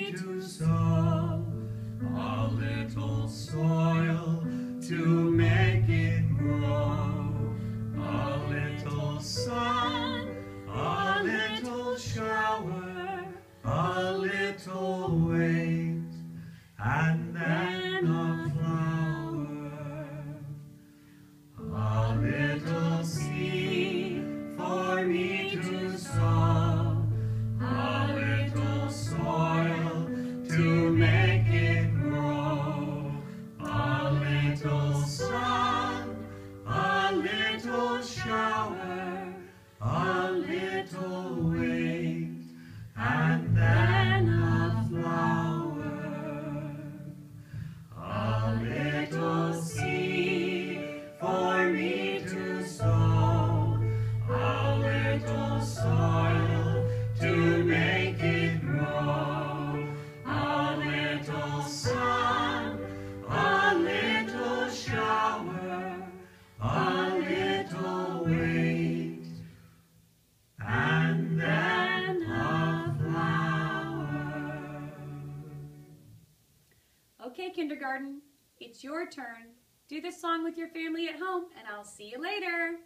to sow a little soil to make it grow. A little sun, a little shower, a little weight, and 啊。Okay, kindergarten, it's your turn. Do this song with your family at home, and I'll see you later.